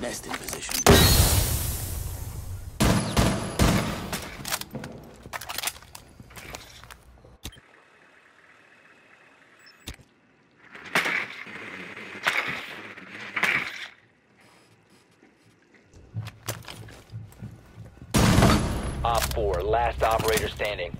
Nest in position. Op 4, last operator standing.